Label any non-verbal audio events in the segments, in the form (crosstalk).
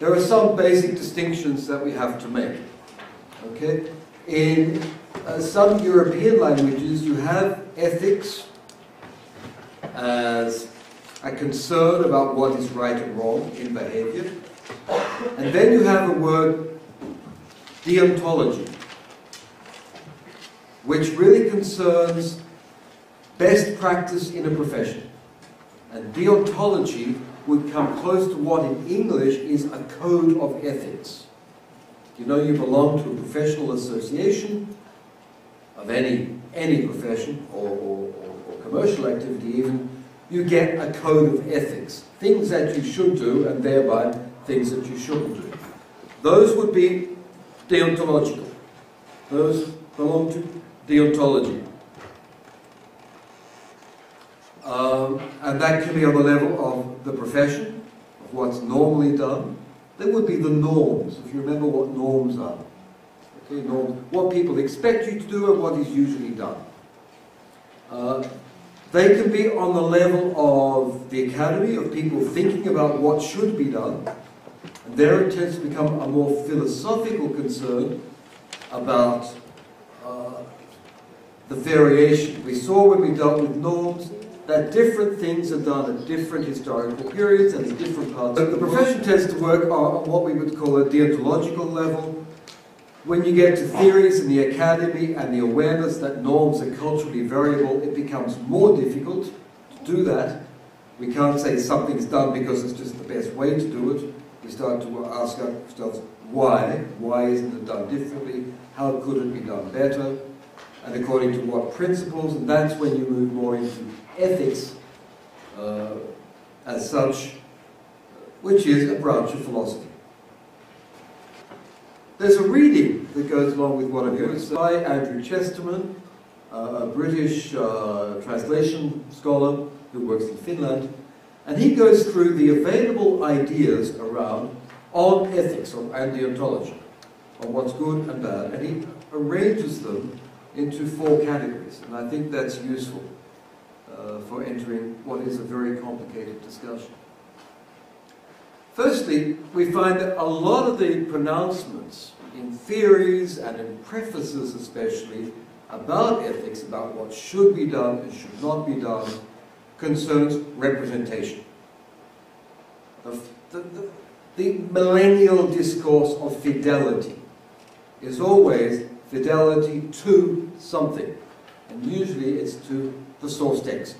there are some basic distinctions that we have to make. Okay? In uh, some European languages, you have ethics as a concern about what is right and wrong in behavior. And then you have a word, deontology, which really concerns best practice in a profession. And deontology would come close to what in English is a code of ethics. You know you belong to a professional association of any, any profession or, or, or commercial activity even, you get a code of ethics. Things that you should do and thereby things that you shouldn't do. Those would be deontological. Those belong to deontology. Um, and that can be on the level of the profession, of what's normally done. They would be the norms, if you remember what norms are. Okay, norms, what people expect you to do and what is usually done. Uh, they can be on the level of the academy, of people thinking about what should be done. And there it tends to become a more philosophical concern about uh, the variation. We saw when we dealt with norms that different things are done at different historical periods and in different parts. the profession tends to work on what we would call a deontological level. When you get to theories in the academy and the awareness that norms are culturally variable, it becomes more difficult to do that. We can't say something's done because it's just the best way to do it. We start to ask ourselves why. Why isn't it done differently? How could it be done better? And according to what principles? And that's when you move more into ethics uh, as such, which is a branch of philosophy. There's a reading that goes along with what I'm going to say by Andrew Chesterman, uh, a British uh, translation scholar who works in Finland, and he goes through the available ideas around on ethics and deontology, on what's good and bad, and he arranges them into four categories, and I think that's useful uh, for entering what is a very complicated discussion. Firstly, we find that a lot of the pronouncements in theories and in prefaces especially about ethics, about what should be done and should not be done, concerns representation. The, the, the, the millennial discourse of fidelity is always fidelity to something. And usually it's to the source text.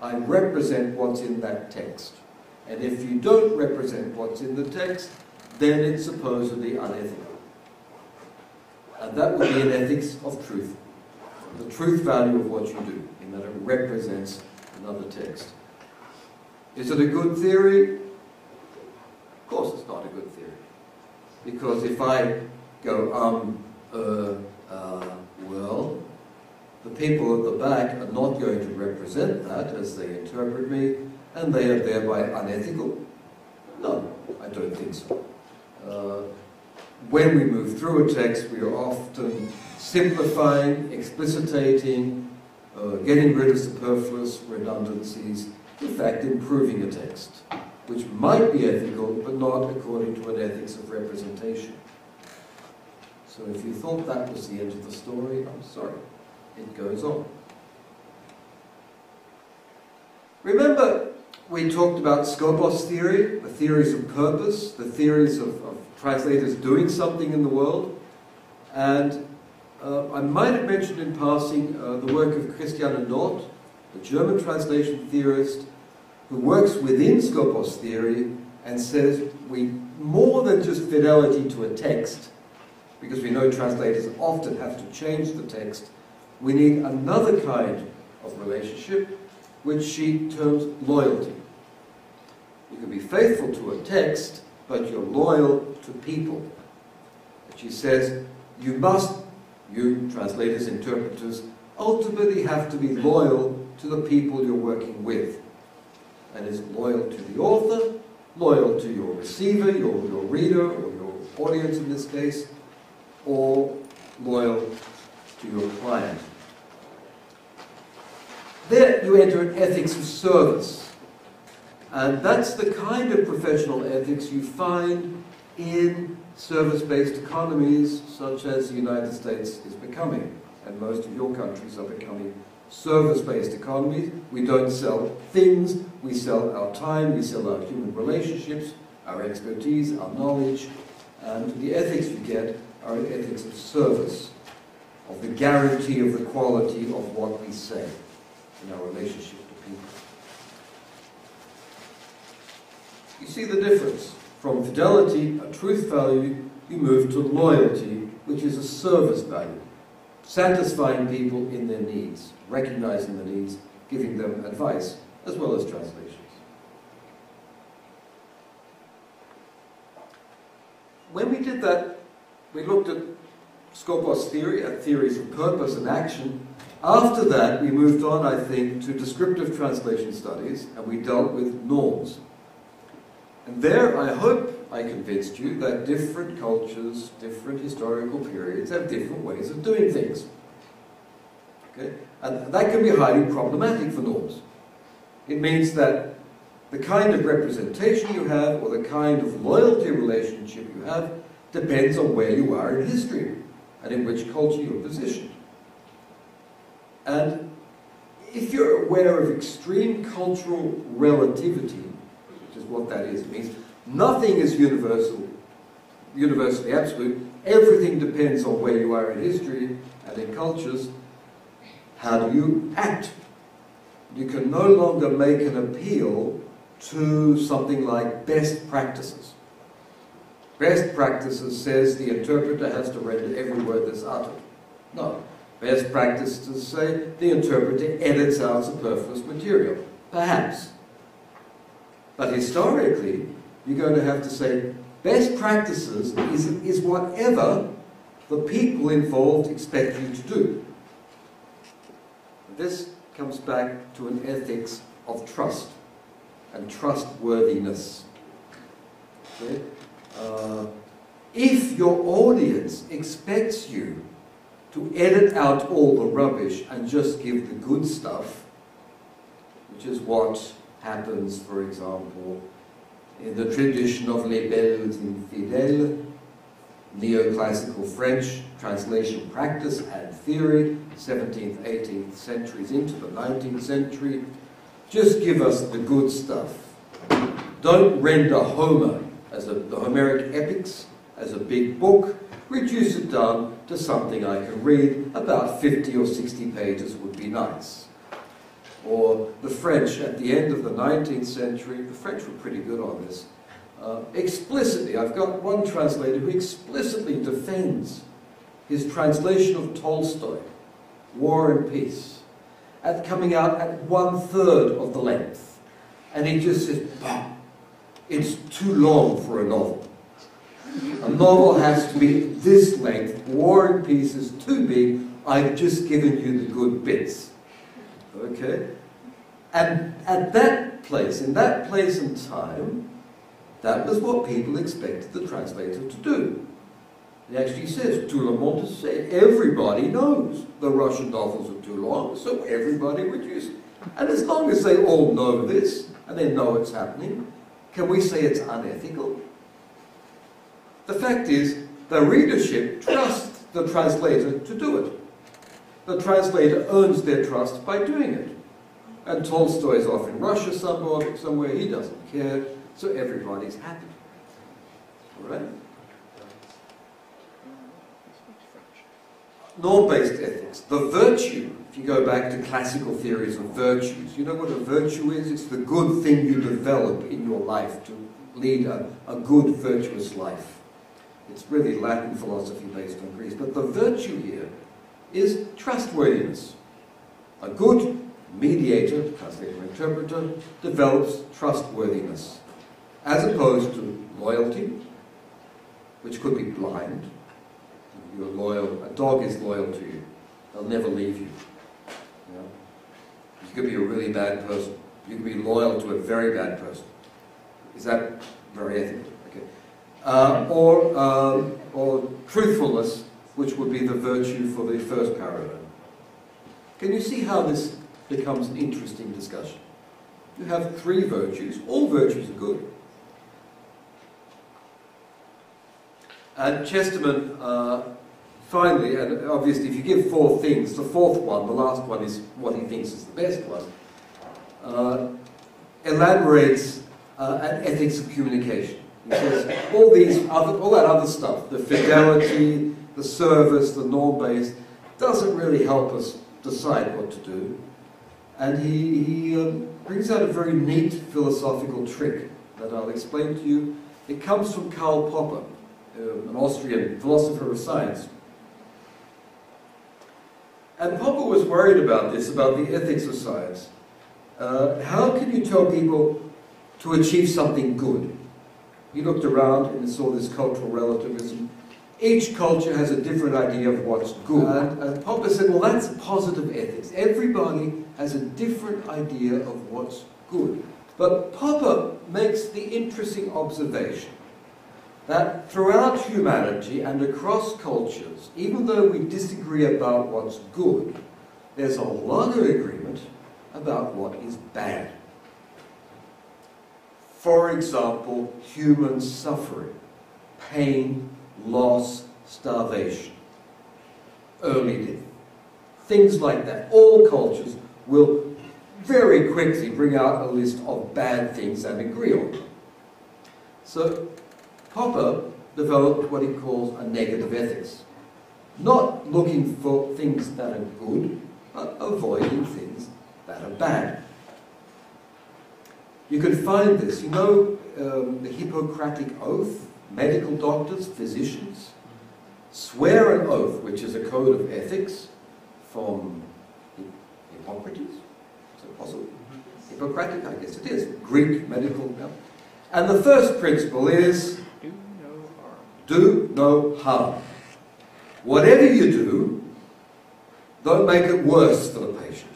I represent what's in that text. And if you don't represent what's in the text, then it's supposedly unethical. And that would be an ethics of truth. The truth value of what you do, in that it represents another text. Is it a good theory? Of course it's not a good theory. Because if I go, um, uh, uh, well, the people at the back are not going to represent that as they interpret me, and they are thereby unethical? No, I don't think so. Uh, when we move through a text, we are often simplifying, explicitating, uh, getting rid of superfluous redundancies, in fact, improving a text, which might be ethical, but not according to an ethics of representation. So if you thought that was the end of the story, I'm sorry it goes on. Remember, we talked about Skopos theory, the theories of purpose, the theories of, of translators doing something in the world. And uh, I might have mentioned in passing uh, the work of Christiane Nord, a German translation theorist, who works within Skopos theory and says we more than just fidelity to a text, because we know translators often have to change the text, we need another kind of relationship, which she terms loyalty. You can be faithful to a text, but you're loyal to people. She says, you must, you translators, interpreters, ultimately have to be loyal to the people you're working with. And is loyal to the author, loyal to your receiver, your, your reader, or your audience in this case, or loyal to your client. There you enter an ethics of service. And that's the kind of professional ethics you find in service-based economies such as the United States is becoming, and most of your countries are becoming service-based economies. We don't sell things, we sell our time, we sell our human relationships, our expertise, our knowledge, and the ethics we get are ethics of service, of the guarantee of the quality of what we say in our relationship to people. You see the difference. From fidelity, a truth value, you move to loyalty, which is a service value. Satisfying people in their needs, recognizing the needs, giving them advice, as well as translations. When we did that, we looked at Skopos theory, at theories of purpose and action. After that, we moved on, I think, to descriptive translation studies, and we dealt with norms. And there, I hope I convinced you that different cultures, different historical periods have different ways of doing things. Okay? And that can be highly problematic for norms. It means that the kind of representation you have or the kind of loyalty relationship you have depends on where you are in history and in which culture you're positioned. And if you're aware of extreme cultural relativity, which is what that is. Means nothing is universal, universally absolute. Everything depends on where you are in history and in cultures. How do you act? You can no longer make an appeal to something like best practices. Best practices says the interpreter has to render every word that's uttered. No. Best practices say the interpreter edits out superfluous material. Perhaps. But historically, you're going to have to say best practices is, is whatever the people involved expect you to do. This comes back to an ethics of trust and trustworthiness. Okay? Uh, if your audience expects you to edit out all the rubbish and just give the good stuff, which is what happens, for example, in the tradition of Les Belles Infidèles, neoclassical French translation practice and theory, 17th, 18th centuries into the 19th century. Just give us the good stuff. Don't render Homer as a, the Homeric epics as a big book. Reduce it down to something I can read. About 50 or 60 pages would be nice or the French at the end of the 19th century, the French were pretty good on this, uh, explicitly, I've got one translator who explicitly defends his translation of Tolstoy, War and Peace, at coming out at one third of the length. And he just says, bah, it's too long for a novel. A novel has to be this length. War and Peace is too big. I've just given you the good bits. Okay? And at that place, in that place and time, that was what people expected the translator to do. It actually says, tout le monde sait. Everybody knows the Russian novels are too long, so everybody would reduces. And as long as they all know this, and they know it's happening, can we say it's unethical? The fact is, the readership trusts the translator to do it. The translator earns their trust by doing it. And Tolstoy is off in Russia somewhere, somewhere he doesn't care, so everybody's happy. All right? Norm-based ethics. The virtue, if you go back to classical theories of virtues, you know what a virtue is? It's the good thing you develop in your life to lead a, a good, virtuous life. It's really Latin philosophy based on Greece. But the virtue here is trustworthiness. A good mediator, translator interpreter, develops trustworthiness, as opposed to loyalty, which could be blind. You're loyal, a dog is loyal to you. They'll never leave you. You could be a really bad person. You could be loyal to a very bad person. Is that very ethical? Okay. Uh, or, um, or truthfulness, which would be the virtue for the first paradigm. Can you see how this becomes an interesting discussion? you have three virtues. All virtues are good. And Chesterman, uh, finally, and obviously if you give four things, the fourth one, the last one is what he thinks is the best one, uh, elaborates uh, an ethics of communication. He says all these other, all that other stuff, the fidelity, the service, the norm-based, doesn't really help us decide what to do. And he, he um, brings out a very neat philosophical trick that I'll explain to you. It comes from Karl Popper, uh, an Austrian philosopher of science. And Popper was worried about this, about the ethics of science. Uh, how can you tell people to achieve something good? He looked around and saw this cultural relativism. Each culture has a different idea of what's good. And, and Popper said, well, that's positive ethics. Everybody has a different idea of what's good. But Popper makes the interesting observation that throughout humanity and across cultures, even though we disagree about what's good, there's a lot of agreement about what is bad. For example, human suffering, pain, loss, starvation, early death, things like that. All cultures will very quickly bring out a list of bad things and agree on. So Popper developed what he calls a negative ethics. Not looking for things that are good, but avoiding things that are bad. You can find this, you know, um, the Hippocratic Oath, medical doctors, physicians, swear an oath, which is a code of ethics from Hippocrates. Is it possible? Hippocratic, I guess it is. Greek medical. And the first principle is do no harm. Whatever you do, don't make it worse for the patient.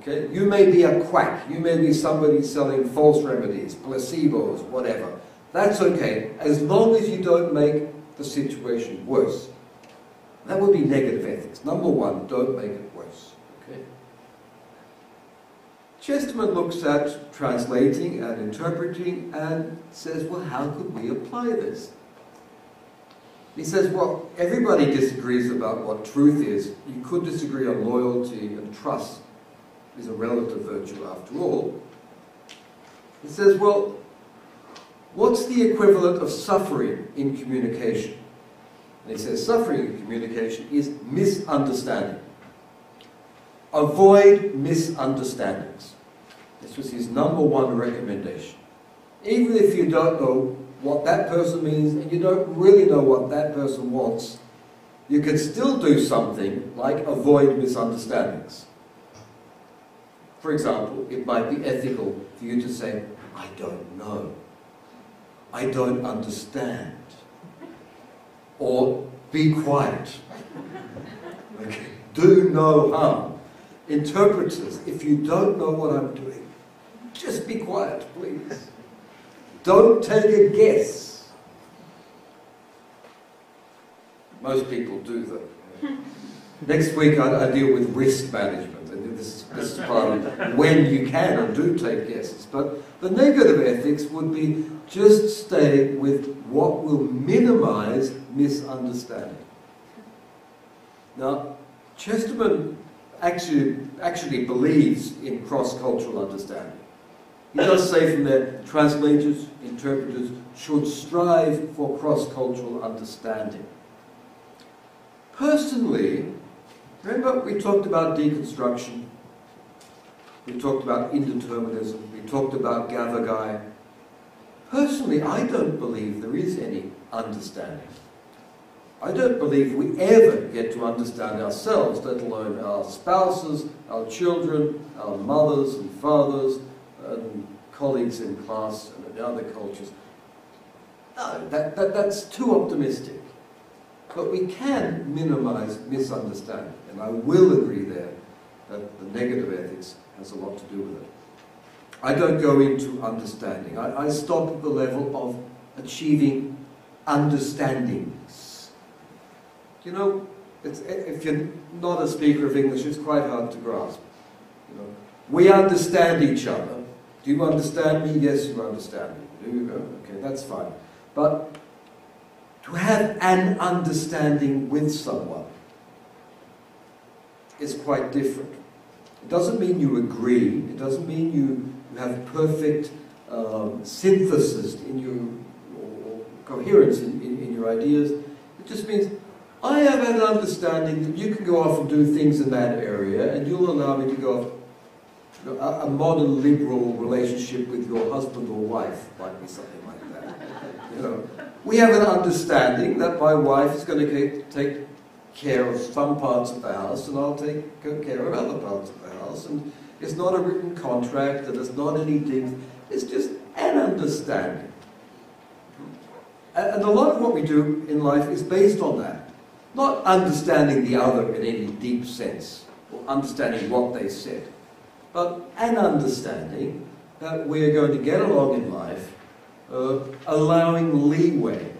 Okay? You may be a quack. You may be somebody selling false remedies, placebos, whatever. That's okay, as long as you don't make the situation worse. That would be negative ethics. Number one, don't make it worse. Okay? Chesterman looks at translating and interpreting and says, well, how could we apply this? He says, well, everybody disagrees about what truth is. You could disagree on loyalty and trust is a relative virtue after all. He says, well, what's the equivalent of suffering in communication? And he says, suffering in communication is misunderstanding. Avoid misunderstandings. This was his number one recommendation. Even if you don't know what that person means and you don't really know what that person wants, you can still do something like avoid misunderstandings. For example, it might be ethical for you to say, I don't know. I don't understand. Or be quiet. Okay. Do no harm. Interpreters, if you don't know what I'm doing, just be quiet, please. Don't take a guess. Most people do though. (laughs) Next week I, I, deal with risk management, and this, this is part of when you can and do take guesses. But the negative ethics would be just stay with what will minimize misunderstanding. Now, Chesterman actually, actually believes in cross-cultural understanding. He does say from there, translators, interpreters should strive for cross-cultural understanding. Personally, remember we talked about deconstruction, we talked about indeterminism, we talked about Gavagai. Personally, I don't believe there is any understanding. I don't believe we ever get to understand ourselves, let alone our spouses, our children, our mothers and fathers, and colleagues in class and in other cultures. No, that, that, that's too optimistic. But we can minimize misunderstanding, and I will agree there that the negative ethics has a lot to do with it. I don't go into understanding. I, I stop at the level of achieving understandings. You know, if you're not a speaker of English, it's quite hard to grasp. You know, We understand each other. Do you understand me? Yes, you understand me. You? Okay, that's fine. But to have an understanding with someone is quite different. It doesn't mean you agree, it doesn't mean you have perfect um, synthesis in your, or coherence in, in, in your ideas. It just means I have an understanding that you can go off and do things in that area, and you'll allow me to go off. A, a, modern liberal relationship with your husband or wife might be something like that. You know, we have an understanding that my wife is going to take care of some parts of the house, and I'll take care of other parts of the house. And it's not a written contract, and it's not any deep. It's just an understanding. And a lot of what we do in life is based on that. Not understanding the other in any deep sense, or understanding what they said, but an understanding that we're going to get along in life, uh, allowing leeway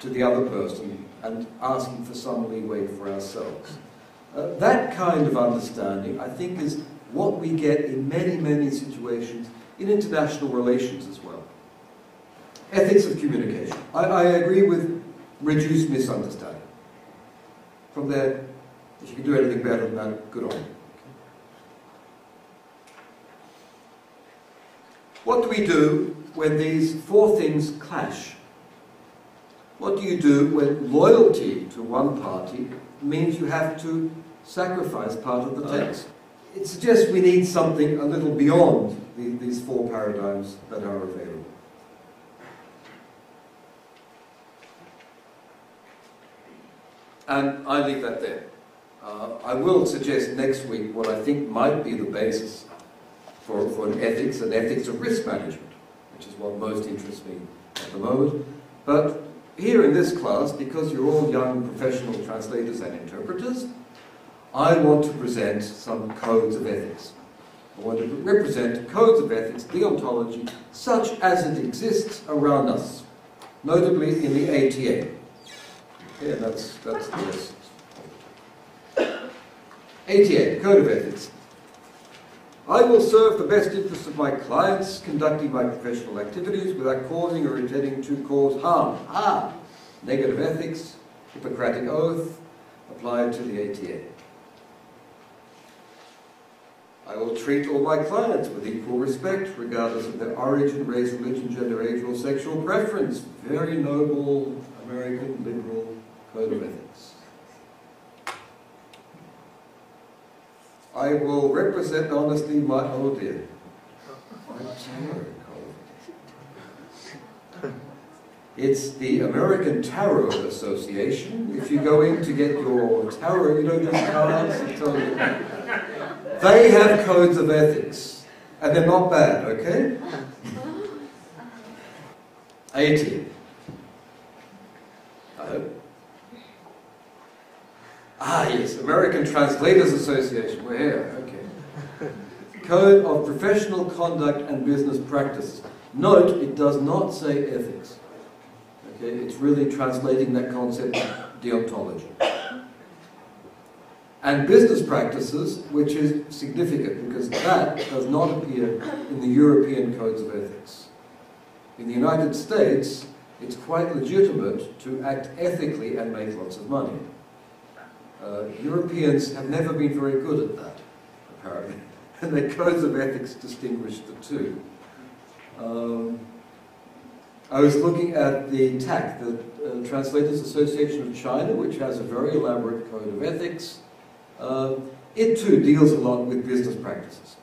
to the other person and asking for some leeway for ourselves. Uh, that kind of understanding, I think, is what we get in many, many situations in international relations as well. Ethics of communication. I, I agree with reduced misunderstanding. From there, if you can do anything better than that, good on you. What do we do when these four things clash? What do you do when loyalty to one party means you have to sacrifice part of the text? It suggests we need something a little beyond the, these four paradigms that are available. And I leave that there. Uh, I will suggest next week what I think might be the basis for, for an ethics, and ethics of risk management, which is what most interests me at the moment. But here in this class, because you're all young professional translators and interpreters, I want to present some codes of ethics. I want to represent codes of ethics, deontology, such as it exists around us, notably in the ATA. Okay, that's, that's the list. ATA, Code of Ethics. I will serve the best interests of my clients, conducting my professional activities without causing or intending to cause harm. Ah, negative ethics, Hippocratic oath, applied to the ATA. I will treat all my clients with equal respect, regardless of their origin, race, religion, gender, age, or sexual preference. Very noble American liberal code of ethics. I will represent honestly my, oh dear. It's the American Tarot Association. If you go in to get your tarot, you know those cards. They have codes of ethics, and they're not bad, okay? ATA. I hope. Ah, yes, American Translators Association. We're here, okay. Code of Professional Conduct and Business Practices. Note, it does not say ethics. Okay, it's really translating that concept of deontology. And business practices, which is significant because that does not appear in the European codes of ethics. In the United States, it's quite legitimate to act ethically and make lots of money. Uh, Europeans have never been very good at that, apparently, (laughs) and their codes of ethics distinguish the two. Um, I was looking at the TAC, the uh, Translators Association of China, which has a very elaborate code of ethics. Uh, it too deals a lot with business practices.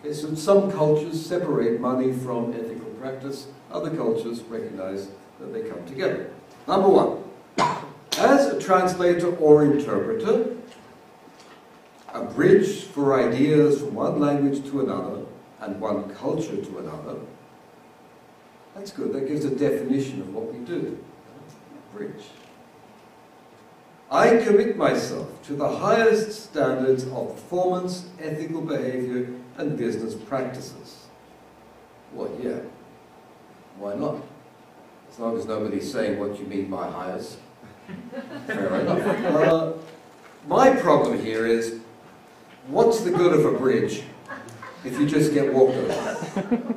Okay, so some cultures separate money from ethical practice, other cultures recognize that they come together. Number one, as a translator or interpreter, a bridge for ideas from one language to another and one culture to another, that's good. That gives a definition of what we do. A Bridge. I commit myself to the highest standards of performance, ethical behavior, and business practices. Well, yeah. Why not? As long as nobody's saying what you mean by highest. Uh, my problem here is, what's the good of a bridge? if you just get walked over.